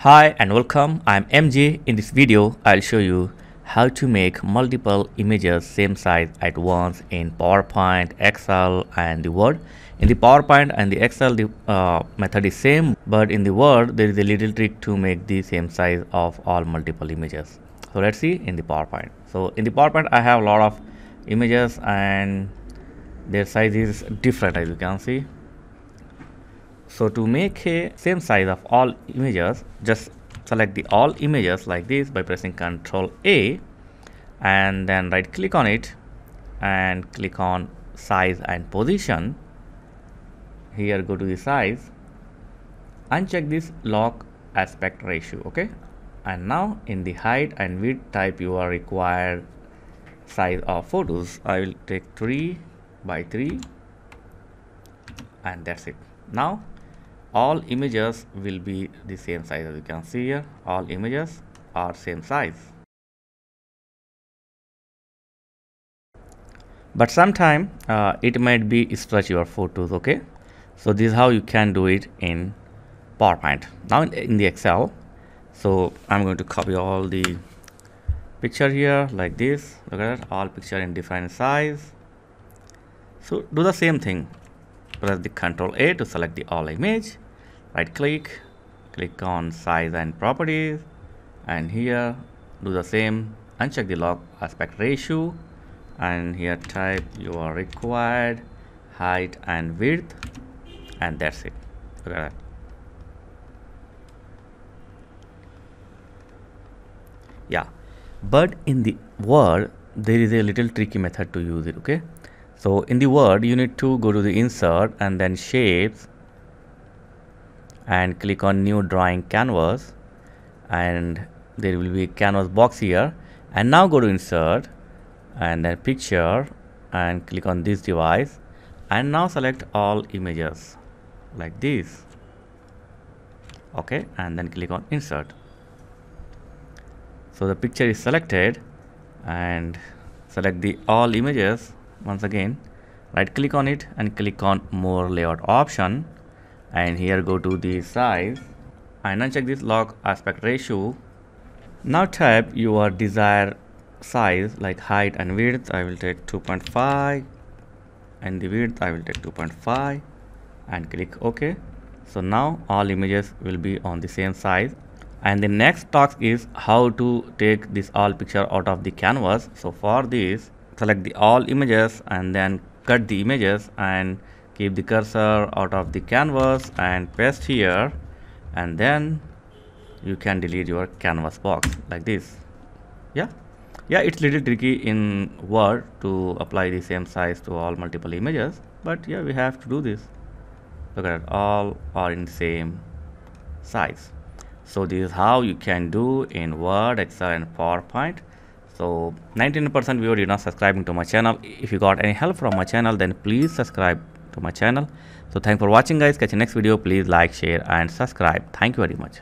Hi and welcome, I'm MJ. In this video, I'll show you how to make multiple images same size at once in PowerPoint, Excel and the Word. In the PowerPoint and the Excel, the uh, method is same, but in the Word, there is a little trick to make the same size of all multiple images. So let's see in the PowerPoint. So in the PowerPoint, I have a lot of images and their size is different as you can see so to make a same size of all images just select the all images like this by pressing ctrl a and then right click on it and click on size and position. Here go to the size uncheck this lock aspect ratio okay? And now in the height and width type you are required size of photos. I will take 3 by 3 and that's it. Now all images will be the same size as you can see here. All images are same size. But sometime uh, it might be stretch your photos okay? So this is how you can do it in PowerPoint. Now in, in the Excel so I'm going to copy all the picture here like this. Look at that all picture in different size. So do the same thing. Press the Ctrl A to select the all image right click click on size and properties and here do the same. Uncheck the lock aspect ratio and here type your required height and width and that's it. Look at that. Yeah but in the word there is a little tricky method to use it okay? So in the word you need to go to the insert and then shapes and click on new drawing canvas and there will be a canvas box here. And now go to insert and then picture and click on this device. And now select all images like this. Okay and then click on insert. So the picture is selected and select the all images once again. Right click on it and click on more layout option and here go to the size. And uncheck this lock aspect ratio. Now type your desired size like height and width. I will take 2.5 and the width I will take 2.5 and click OK. So now all images will be on the same size. And the next task is how to take this all picture out of the canvas. So for this select the all images and then cut the images. And keep the cursor out of the canvas and paste here and then you can delete your canvas box like this. Yeah? Yeah it's little tricky in word to apply the same size to all multiple images but yeah we have to do this. Look at it all are in same size. So this is how you can do in word excel and powerpoint. So 19% viewer you're not subscribing to my channel. If you got any help from my channel then please subscribe to my channel. So thanks for watching guys. Catch you next video. Please like share and subscribe. Thank you very much